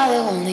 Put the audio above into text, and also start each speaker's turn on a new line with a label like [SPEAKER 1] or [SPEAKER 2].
[SPEAKER 1] dollar, only